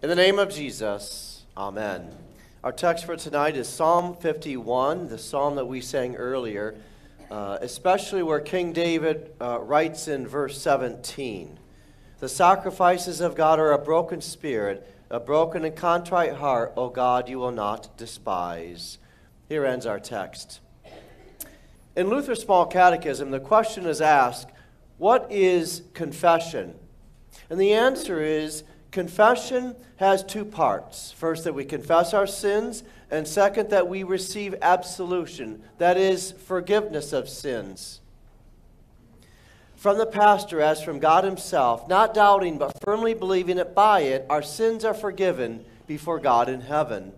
In the name of Jesus, Amen. Our text for tonight is Psalm 51, the psalm that we sang earlier, uh, especially where King David uh, writes in verse 17 The sacrifices of God are a broken spirit, a broken and contrite heart, O God, you will not despise. Here ends our text. In Luther's Small Catechism, the question is asked What is confession? And the answer is confession has two parts. First, that we confess our sins, and second, that we receive absolution, that is, forgiveness of sins. From the pastor, as from God Himself, not doubting but firmly believing that by it our sins are forgiven before God in heaven.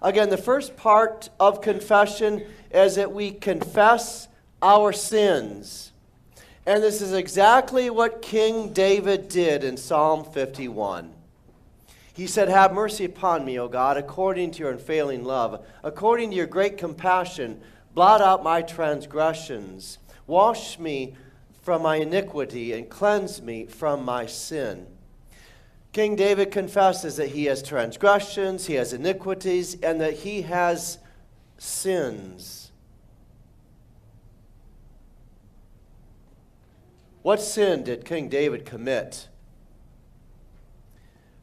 Again, the first part of confession is that we confess our sins. And this is exactly what King David did in Psalm 51. He said, Have mercy upon me, O God, according to your unfailing love, according to your great compassion. Blot out my transgressions. Wash me from my iniquity and cleanse me from my sin. King David confesses that he has transgressions, he has iniquities, and that he has sins. What sin did King David commit?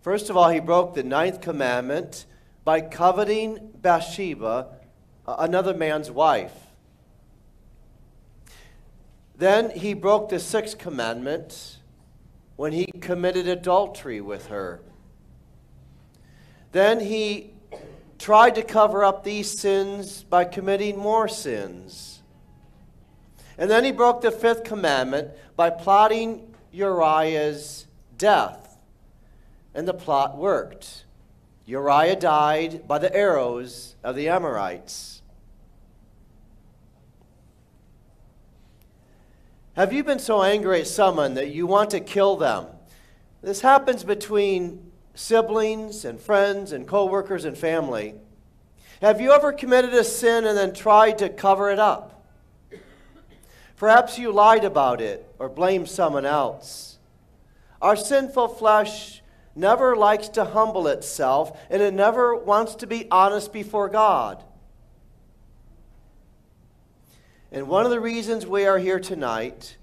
First of all, he broke the ninth commandment by coveting Bathsheba, another man's wife. Then he broke the sixth commandment when he committed adultery with her. Then he tried to cover up these sins by committing more sins. And then he broke the fifth commandment by plotting Uriah's death. And the plot worked. Uriah died by the arrows of the Amorites. Have you been so angry at someone that you want to kill them? This happens between siblings and friends and coworkers and family. Have you ever committed a sin and then tried to cover it up? Perhaps you lied about it or blamed someone else. Our sinful flesh never likes to humble itself, and it never wants to be honest before God. And one of the reasons we are here tonight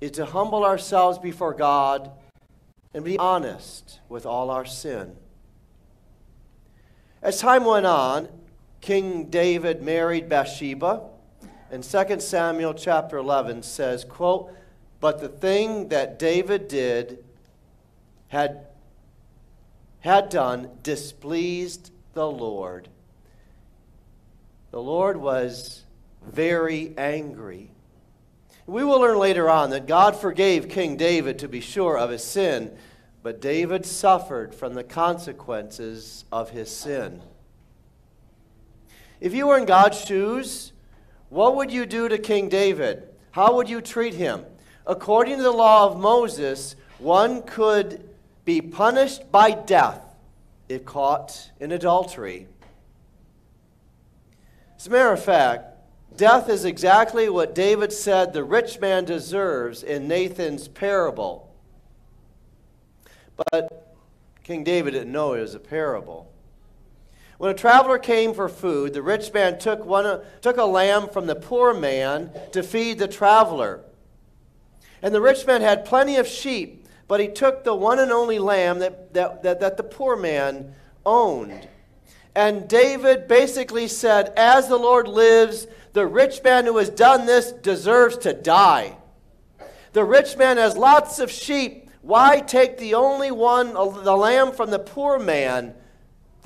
is to humble ourselves before God and be honest with all our sin. As time went on, King David married Bathsheba in 2 Samuel chapter 11 says, quote, But the thing that David did had, had done displeased the Lord. The Lord was very angry. We will learn later on that God forgave King David to be sure of his sin, but David suffered from the consequences of his sin. If you were in God's shoes, what would you do to King David? How would you treat him? According to the law of Moses, one could be punished by death if caught in adultery. As a matter of fact, death is exactly what David said the rich man deserves in Nathan's parable. But King David didn't know it was a parable. When a traveler came for food, the rich man took, one, took a lamb from the poor man to feed the traveler. And the rich man had plenty of sheep, but he took the one and only lamb that, that, that, that the poor man owned. And David basically said, As the Lord lives, the rich man who has done this deserves to die. The rich man has lots of sheep. Why take the only one, the lamb from the poor man?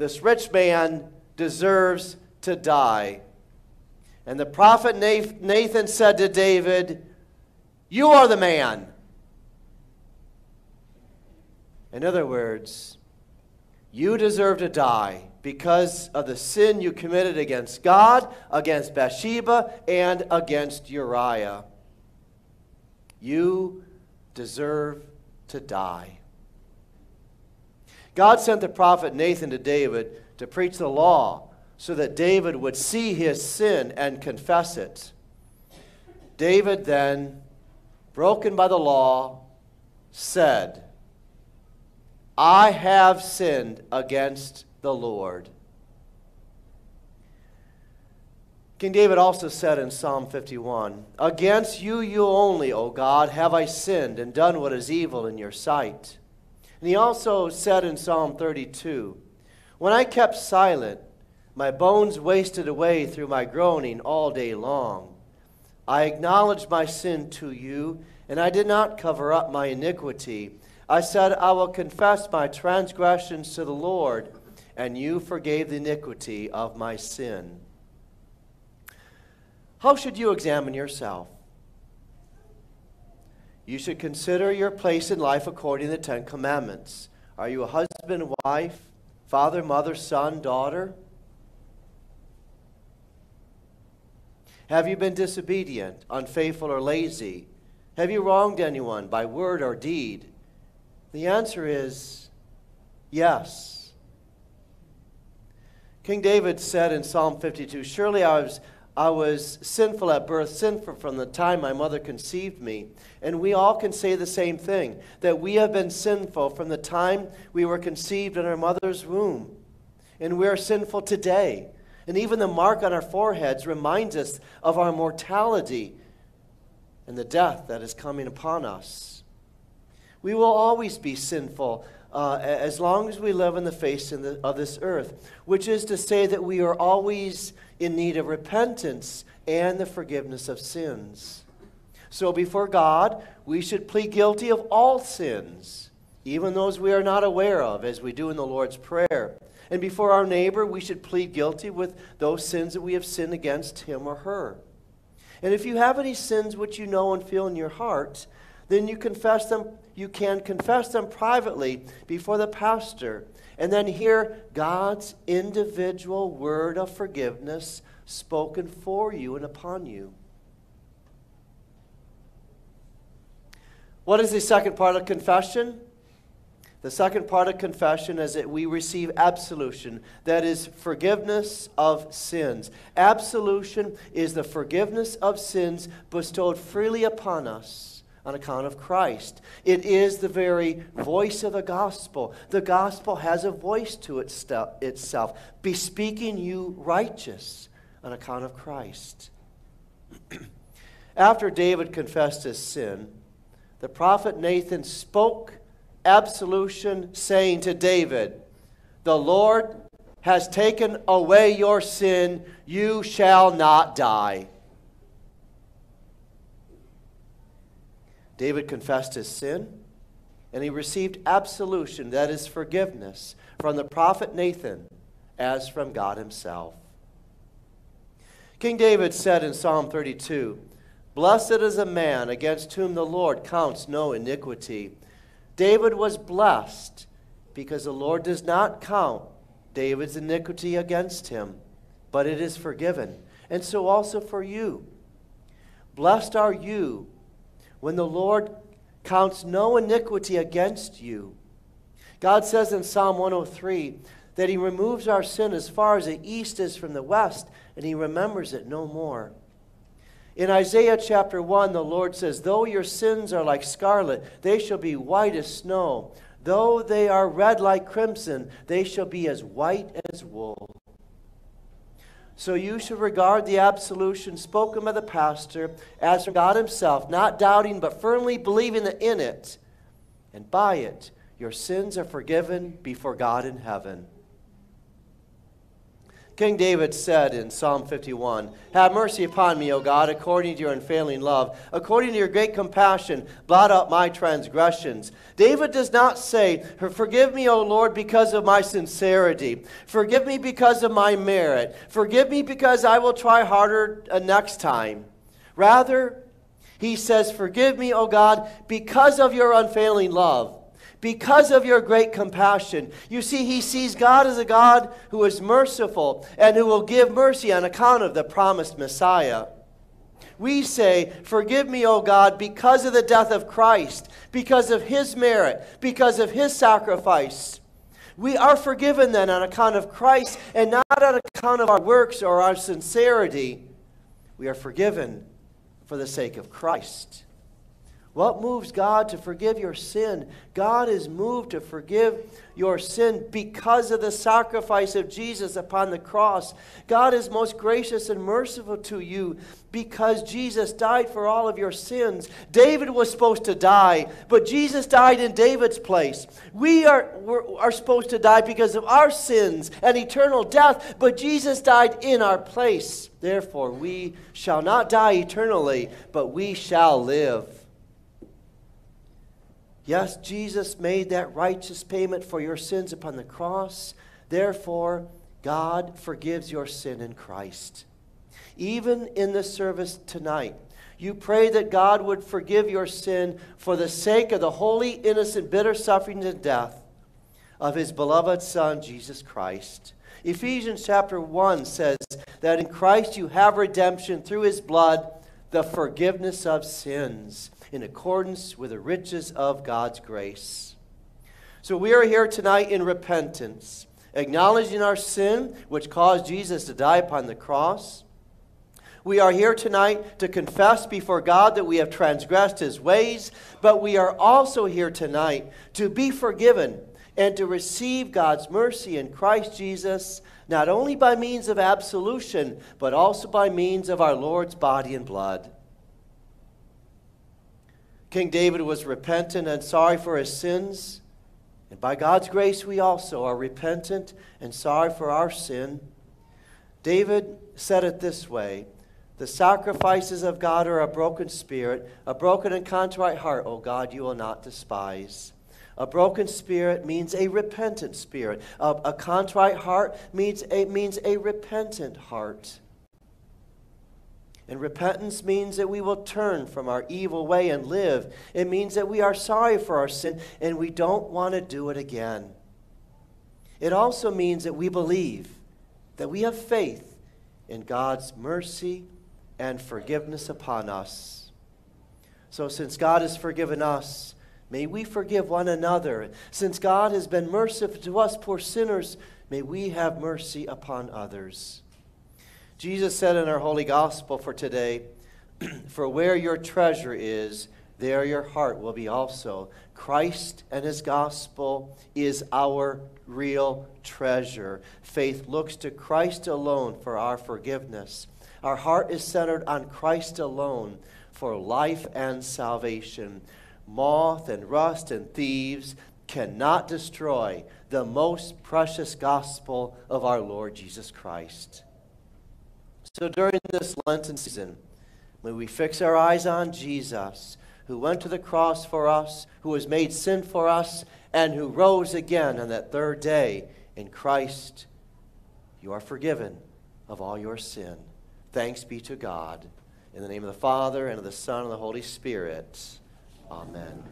This rich man deserves to die. And the prophet Nathan said to David, You are the man. In other words, you deserve to die because of the sin you committed against God, against Bathsheba, and against Uriah. You deserve to die. God sent the prophet Nathan to David to preach the law so that David would see his sin and confess it. David then, broken by the law, said, I have sinned against the Lord. King David also said in Psalm 51 Against you, you only, O God, have I sinned and done what is evil in your sight. And he also said in Psalm 32 When I kept silent, my bones wasted away through my groaning all day long. I acknowledged my sin to you, and I did not cover up my iniquity. I said, I will confess my transgressions to the Lord, and you forgave the iniquity of my sin. How should you examine yourself? You should consider your place in life according to the Ten Commandments. Are you a husband, wife, father, mother, son, daughter? Have you been disobedient, unfaithful, or lazy? Have you wronged anyone by word or deed? The answer is yes. King David said in Psalm 52 Surely I was I was sinful at birth, sinful from the time my mother conceived me. And we all can say the same thing that we have been sinful from the time we were conceived in our mother's womb. And we are sinful today. And even the mark on our foreheads reminds us of our mortality and the death that is coming upon us. We will always be sinful uh, as long as we live in the face the, of this earth, which is to say that we are always in need of repentance and the forgiveness of sins. So before God, we should plead guilty of all sins, even those we are not aware of, as we do in the Lord's Prayer. And before our neighbor, we should plead guilty with those sins that we have sinned against him or her. And if you have any sins which you know and feel in your heart, then you confess them, you can confess them privately before the pastor and then hear God's individual word of forgiveness spoken for you and upon you. What is the second part of confession? The second part of confession is that we receive absolution, that is, forgiveness of sins. Absolution is the forgiveness of sins bestowed freely upon us on account of Christ. It is the very voice of the gospel. The gospel has a voice to itself, bespeaking you righteous on account of Christ. After David confessed his sin, the prophet Nathan spoke absolution, saying to David, The Lord has taken away your sin, you shall not die. David confessed his sin and he received absolution, that is, forgiveness, from the prophet Nathan as from God himself. King David said in Psalm 32 Blessed is a man against whom the Lord counts no iniquity. David was blessed because the Lord does not count David's iniquity against him, but it is forgiven. And so also for you. Blessed are you when the Lord counts no iniquity against you. God says in Psalm 103 that He removes our sin as far as the east is from the west, and He remembers it no more. In Isaiah chapter 1, the Lord says, Though your sins are like scarlet, they shall be white as snow. Though they are red like crimson, they shall be as white as wool. So you should regard the absolution spoken by the pastor as from God Himself, not doubting but firmly believing that in it and by it your sins are forgiven before God in heaven. King David said in Psalm 51 Have mercy upon me, O God, according to your unfailing love. According to your great compassion, blot out my transgressions. David does not say, Forgive me, O Lord, because of my sincerity. Forgive me because of my merit. Forgive me because I will try harder uh, next time. Rather, he says, Forgive me, O God, because of your unfailing love because of your great compassion. You see, he sees God as a God who is merciful and who will give mercy on account of the promised Messiah. We say, Forgive me, O God, because of the death of Christ, because of his merit, because of his sacrifice. We are forgiven then on account of Christ and not on account of our works or our sincerity. We are forgiven for the sake of Christ. What moves God to forgive your sin? God is moved to forgive your sin because of the sacrifice of Jesus upon the cross. God is most gracious and merciful to you because Jesus died for all of your sins. David was supposed to die, but Jesus died in David's place. We are, are supposed to die because of our sins and eternal death, but Jesus died in our place. Therefore, we shall not die eternally, but we shall live. Yes, Jesus made that righteous payment for your sins upon the cross. Therefore, God forgives your sin in Christ. Even in the service tonight, you pray that God would forgive your sin for the sake of the holy, innocent, bitter suffering and death of his beloved Son, Jesus Christ. Ephesians chapter 1 says that in Christ you have redemption through his blood, the forgiveness of sins in accordance with the riches of God's grace. So we are here tonight in repentance, acknowledging our sin, which caused Jesus to die upon the cross. We are here tonight to confess before God that we have transgressed his ways, but we are also here tonight to be forgiven and to receive God's mercy in Christ Jesus, not only by means of absolution, but also by means of our Lord's body and blood. King David was repentant and sorry for his sins. And by God's grace, we also are repentant and sorry for our sin. David said it this way The sacrifices of God are a broken spirit, a broken and contrite heart, O God, you will not despise. A broken spirit means a repentant spirit. A, a contrite heart means a, means a repentant heart. And repentance means that we will turn from our evil way and live. It means that we are sorry for our sin and we don't want to do it again. It also means that we believe, that we have faith in God's mercy and forgiveness upon us. So, since God has forgiven us, may we forgive one another. Since God has been merciful to us, poor sinners, may we have mercy upon others. Jesus said in our holy gospel for today, For where your treasure is, there your heart will be also. Christ and his gospel is our real treasure. Faith looks to Christ alone for our forgiveness. Our heart is centered on Christ alone for life and salvation. Moth and rust and thieves cannot destroy the most precious gospel of our Lord Jesus Christ. So during this Lenten season, when we fix our eyes on Jesus, who went to the cross for us, who was made sin for us, and who rose again on that third day. In Christ, you are forgiven of all your sin. Thanks be to God. In the name of the Father, and of the Son, and of the Holy Spirit. Amen.